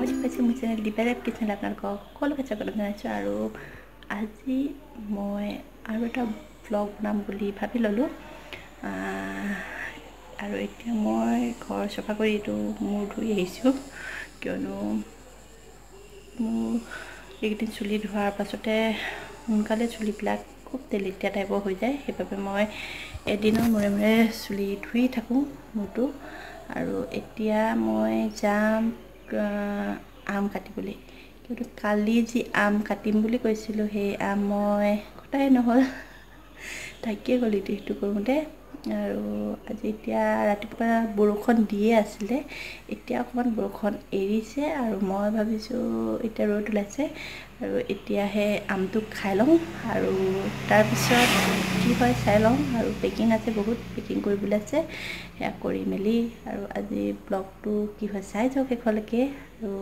মই দেখুৱাইছোঁ মোৰ চেনেল দিবেলেপ কিচেন আপোনালোকক সকলোকে স্বাগতম জনাইছোঁ আৰু আজি মই আৰু এটা ব্লগ বনাম বুলি ভাবি ল'লোঁ। আৰু এতিয়া মই ঘৰ চফা কৰি এইটো মূৰ ধুই আহিছোঁ কিয়নো মোৰ এইকেইদিন চুলি ধোৱাৰ পাছতে সোনকালে চুলিবিলাক খুব তেলেতীয়া টাইপৰ হৈ যায় সেইবাবে মই এদিনৰ মূৰে মূৰে চুলি ধুই থাকোঁ মূৰটো। আৰু এতিয়া মই যাম আম কাটিবলৈ। কিন্তু কালি যি আম কাটিম বুলি কৈছিলোঁ সেই আম মই কটাই নহ'ল। থাকিয়ে গ'ল ইটো সিটো কৰোঁতে। আৰু আজি এতিয়া ৰাতিপুৱা বৰষুণ দিয়ে আছিলে এতিয়া অকণমান বৰষুণ এৰিছে আৰু মই ভাবিছোঁ এতিয়া ৰ'দ ওলাইছে আৰু এতিয়াহে আমটো খাই লওঁ আৰু তাৰপিছত কি হয় চাই লওঁ আৰু পেকিং আছে বহুত পেকিং কৰিবলৈ আছে সেয়া কৰি মেলি আৰু আজি ব্লগটো কি হয় চাই যাওক শেষলৈকে আৰু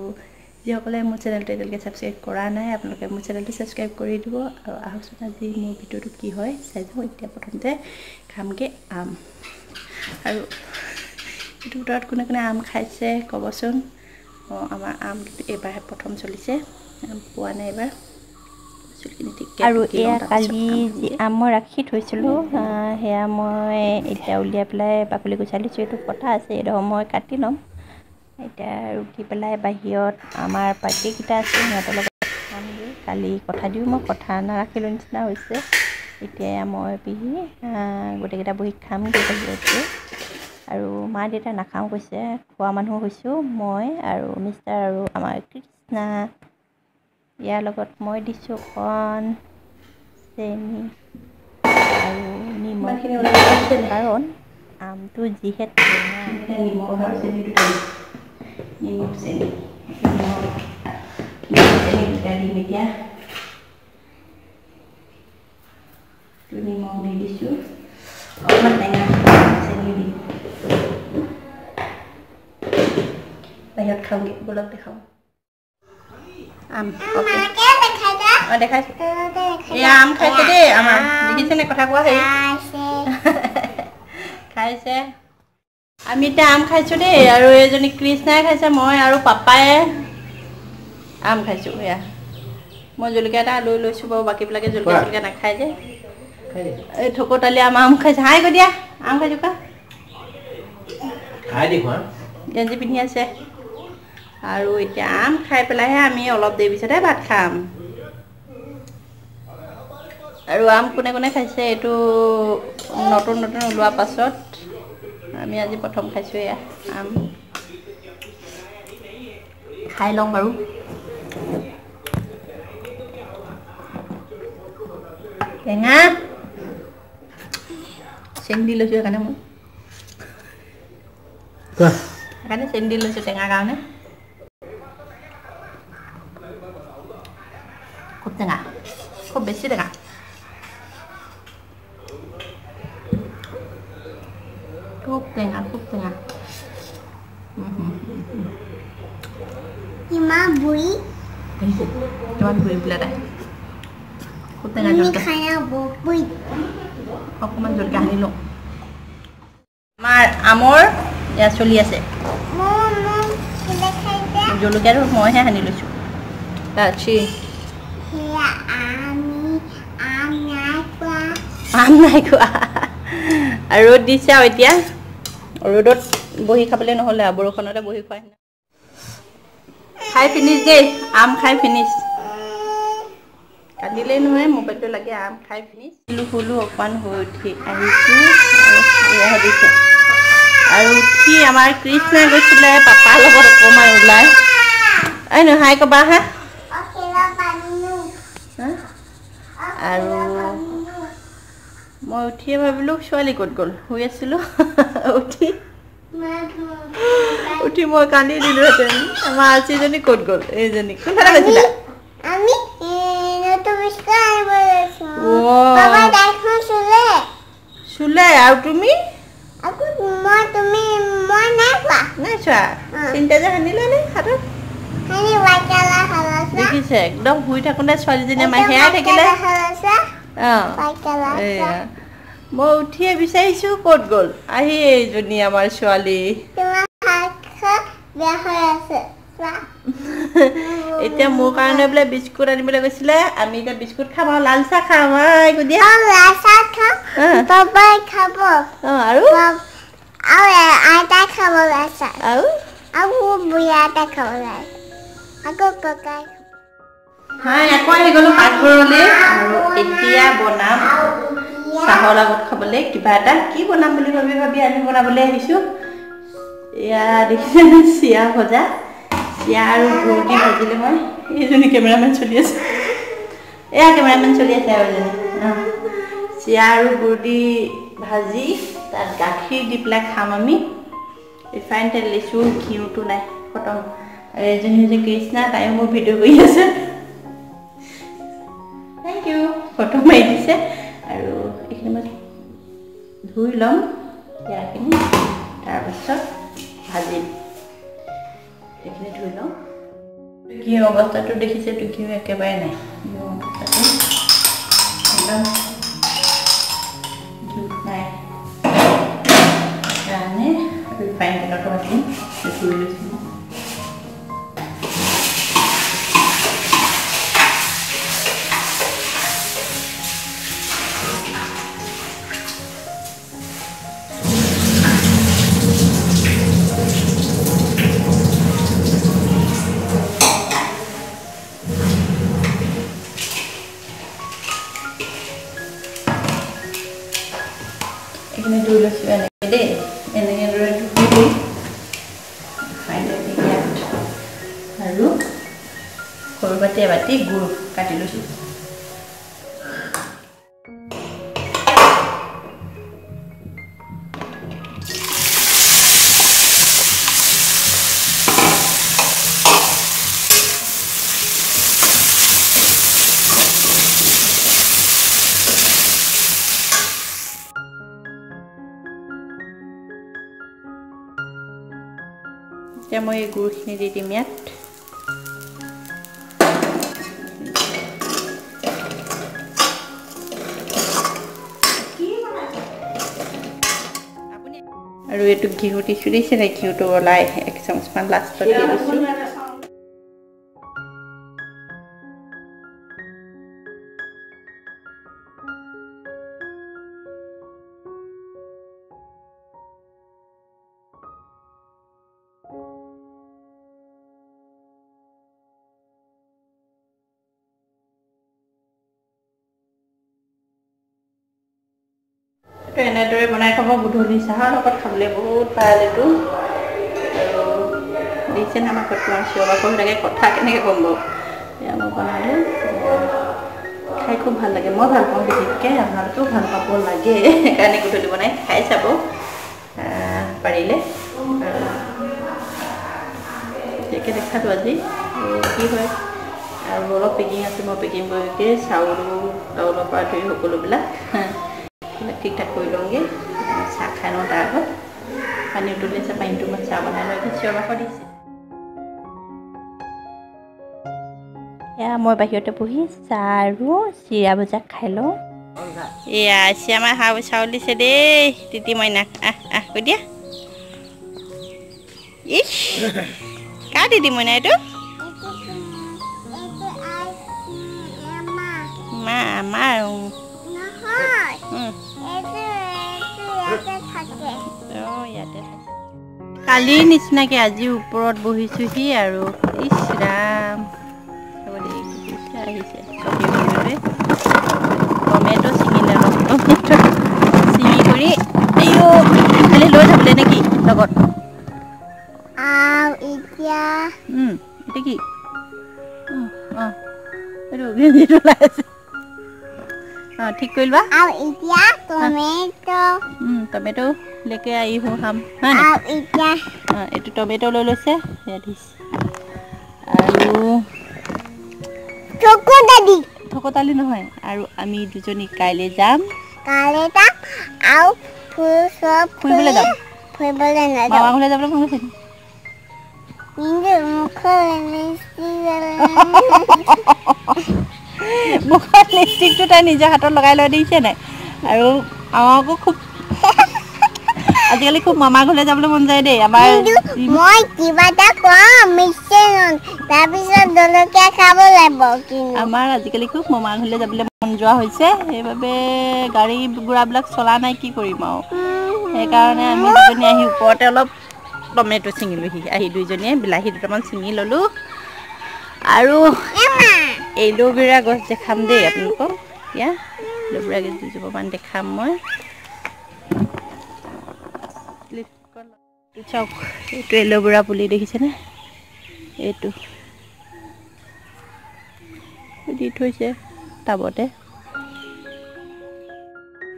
যিসকলে মোৰ চেনেলটো এতিয়ালৈকে ছাবস্ক্ৰাইব কৰা নাই আপোনালোকে মোৰ চেনেলটো ছাবস্ক্ৰাইব কৰি দিব আৰু আহকচোন আজি মোৰ ভিডিঅ'টো কি হয় চাই যাওঁ এতিয়া প্ৰথমতে খামগৈ আম। আৰু এইটো ভিতৰত কোনে কোনে আম খাইছে ক'বচোন। অঁ আমাৰ আম এইবাৰহে প্ৰথম চলিছে আম পোৱা নাই এইবাৰ। আৰু এয়া কালি যি আম মই ৰাখি থৈছিলোঁ সেয়া মই এতিয়া উলিয়াই পেলাই বাকলি গুচাই লৈছোঁ এইটো কটা আছে এইডোখৰ মই কাটি ল'ম। এতিয়া ৰুকি পেলাই বাহিৰত আমাৰ পাৰ্টিকেইটা আছে সিহঁতৰ লগত খামগৈ। কালি কথা দিও মই কথা নাৰাখিলোঁ নিচিনা হৈছে। এতিয়া মই পিহি গোটেইকেইটা বহি বাহিৰতে আৰু মা দেউতা নাখাওঁ কৈছে খোৱা মানুহ হৈছোঁ মই আৰু মিষ্টাৰ আৰু আমাৰ কৃষ্ণা। ইয়াৰ লগত মই দিছোঁ অকণ চেনি আৰু নিমখ। কাৰণ আমটো যিহেতু নিমখ চেনি নিমখ চেনি দুটা দিম এতিয়া নিমখ দি দিছোঁ অকণমান টেঙা চেনি দিম বাহিৰত খাওঁগৈ বলক দেখাওঁ আম অঁ দেখাইছোঁ এয়া আম খাইছে দেই আমাৰ দেখিছেনে কথা কোৱা হেৰি খাইছে আমি এতিয়া আম খাইছোঁ দেই আৰু এইজনী কৃষ্ণাই খাইছে মই আৰু পাপায়ে আম খাইছোঁ এয়া মই জলকীয়া এটা লৈ লৈছোঁ বাৰু বাকীবিলাকে জলকীয়া জলকীয়া নাখায় যে এই ঠকতালি আম আম খাইছে হাই কৈ দিয়া আম খাইছোঁ কা গেঞ্জি পিন্ধি আছে আৰু এতিয়া আম খাই পেলাইহে আমি অলপ দেৰি পিছতহে ভাত খাম আৰু আম কোনে কোনে খাইছে এইটো নতুন নতুন ওলোৱাৰ পাছত আমি আজি প্ৰথম খাইছোঁ এয়া আম খাই লওঁ বাৰু টেঙা চেনি দি লৈছোঁ সেইকাৰণে মই সেইকাৰণে চেনি দি লৈছোঁ টেঙাৰ কাৰণে খুব টেঙা খুব বেছি টেঙা খুব টেঙা খুব টেঙা অকণমান জলকীয়া সানি লওঁ। আমাৰ আমৰ এয়া চলি আছে। জলকীয়াটো মইহে সানি লৈছোঁ। আমি নাই খোৱা। খোৱা আৰু ৰ'দ দিছে আৰু এতিয়া। ৰ'দত বহি খাবলৈ নহ'লে বৰষুণতে বহি নাই। খাই ফিনিছ দেই। আম খাই ফিনিছ কান্দিলেই নহয় মোবাইলটো লাগে আম খাই ফিনিছ শুলো শুলো অকণমান হৈ উঠি আহিছোঁ আৰু উঠি আমাৰ কৃষ্ণাই গৈছিলে পাপাৰ লগত অকণমান ওলাই। এই নহয় ক'বা হা? আৰু মই উঠিয়ে ভাবিলোঁ ছোৱালী ক'ত গ'ল? শুই আছিলোঁ। উঠি উঠি মই কান্দি দিলোঁহেঁতেন। আমাৰ আচিজনী ক'ত গ'ল? এইজনী। কোনফালে গৈছিলা আমি নতুন বিস্কুট আনিব লৈছোঁ Wow. বাবা দাইখন চুলে চুলে আৰু তুমি? আকৌ মই তুমি মই নাই খোৱা নাই চোৱা. চিন্তা যে সানিলে নে হাতত দেখিছে একদম শুই থাকোঁতে ছোৱালীজনীয়ে সেয়াই থাকিলে। অঁ মই উঠিয়ে বিচাৰিছোঁ ক'ত গ'ল। আহি এইজনী আমাৰ ছোৱালী। এতিয়া মোৰ কাৰণে বোলে বিস্কুট আনিবলৈ গৈছিলে আমি এতিয়া বিস্কুট খাম আৰু লাল চাহ খাম। আৰু? খাব আৰু? আৰু বুঢ়া খাব আকৌ ককাই হাই আকৌ আহি গ'লো পাকঘৰলৈ। আৰু এতিয়া বনাম চাহৰ লগত খাবলৈ। কিবা এটা কি বনাম বুলি ভাবি ভাবি আমি বনাবলৈ আহিছোঁ। এয়া দেখিছে চিৰা ভজা। চিৰা আৰু দি ভাজিলে মই এইজনী কেমেৰামেন চলি আছে। এয়া কেমেৰামেন চলি আছে আৰু এজনী। চিৰা আৰু গুৰ দি ভাজি তাত গাখীৰ দি পেলাই খাম আমি। ৰিফাইন তেল লৈছোঁ ঘিউটো নাই খতম। আৰু এজনী হৈছে কৃষ্ণা তাইও মোৰ ভিডিঅ' কৰি আছে। থেংক ইউ ফটো মাৰি দিছে। আৰু এইখিনি মই ধুই ল'ম চিৰাখিনি তাৰপাছত ভাজিম। এইখিনি ধুই লওঁ। ঘিউ অৱস্থাটো দেখিছে ঘিউ একেবাৰে নাই। অৱস্থাটো বাতি এবাতি গুৰ কাটি লৈছোঁ এতিয়া टु घिउ टिस्यु दिइसकेर घिउ टोलाई एक चम्चमा এনেদৰে বনাই খাব গধূলি চাহৰ লগত খাবলৈ বহুত ভাল এইটো। আৰু দিছে নে আমাৰ ফটো আৰু চিঞৰ হৈ থাকে কথা কেনেকৈ ক'ম বাৰু বনালোঁ। খাই খুব ভাল লাগে। মই ভাল পাওঁ বিশেষকৈ আপোনালোকেও ভাল পাব লাগে। সেইকাৰণে গধূলি বনাই খাই চাব। পাৰিলে। একে দেখালোঁ আজি। কি হয়? আৰু অলপ পেকিং আছে মই পেকিং কৰিকে চাউলো চাউলৰ পৰা ধৰি সকলোবিলাক। ঠিক ঠাক কৰি লওঁগৈ। চাহ খাই লওঁ তাৰ আগত। পানী উতলি আছে পানীটো মই চাহ বনাই লৈ চিঞৰ বাখৰ দিছে। এয়া মই বাহিৰতে বহি চাহ আৰু চিৰা ভজা খাই লওঁ। এয়া আছে আমাৰ হাও চাউল দিছে দেই তিতি মইনাক। আহ আহ কৈ দিয়া। ইচ কাৰ দিদি মইনা এইটো? মা আমাৰ কালিৰ নিচিনাকৈ আজি ওপৰত বহিছোঁহি আৰু। ইচ ৰাম। চাব দেই, কি কৰিছে, আহিছে। চকী বহিবলৈ টমেটো ছিঙিলে অলপ টমেটো ছিঙি কৰি আইঅ খালি লৈ যাবলৈ নেকি লগত? এতিয়া? কি? অঁ এইটো ভেন্দিটো ওলাই আছে। অঁ ঠিক কৰি লোৱা। আৰু এতিয়া টমেটো লেকে আহি খাম এইটো টমেটো লৈ লৈছে আৰু থকতালি নহয় আৰু আমি দুজনী কাইলৈ যাম। আৰু ফুৰিবলৈ যাম। ফুৰিবলৈ নাযাওঁ। মামা ঘৰলৈ যাবলৈ মন গৈছে নি? মুখৰ লিপষ্টিকটো তাই নিজৰ হাতত লগাই লৈ দিছে নাই? আৰু আমাকো খুব আজিকালি খুব মামা ঘৰলৈ যাবলৈ মন যায় দেই। আমাৰ মই কিবা এটা কওঁ মিছে তাৰপিছত জলকীয়া খাব লাগিব আমাৰ আজিকালি খুব মামা ঘৰলৈ যাবলৈ মন যোৱা হৈছে। সেইবাবে গাড়ী ঘোঁৰাবিলাক চলা নাই কি কৰিম আৰু? সেইকাৰণে আমি দুজনী আহি ওপৰতে অলপ টমেটো ছিঙিলোহি। আহি দুইজনীয়ে বিলাহী দুটামান ছিঙি ল'লোঁ। আৰু এল'ভেৰা গছ দেখাম দেই আপোনালোকক। এতিয়া এল'ভেৰা গছ দুজোপামান দেখাম মই। চাওক এইটো এল'ভেৰা পুলি দেখিছেনে? এইটো দি থৈছে টাবতে।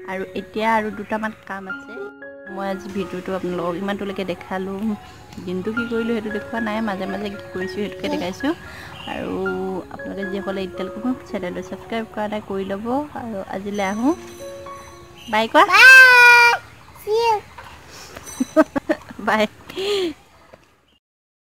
আৰু এতিয়া আৰু দুটামান কাম আছে। মই আজি ভিডিঅ'টো আপোনালোকক ইমানটোলৈকে দেখালোঁ। দিনটো কি কৰিলোঁ সেইটো দেখুওৱা নাই মাজে মাজে কি কৰিছোঁ সেইটোকে দেখাইছোঁ। আৰু আপোনালোকে যিসকলে এতিয়ালৈকে মোৰ চেনেলটো ছাবস্ক্ৰাইব কৰা নাই কৰি ল'ব। আৰু আজিলৈ আহোঁ। বাই কোৱা. বাই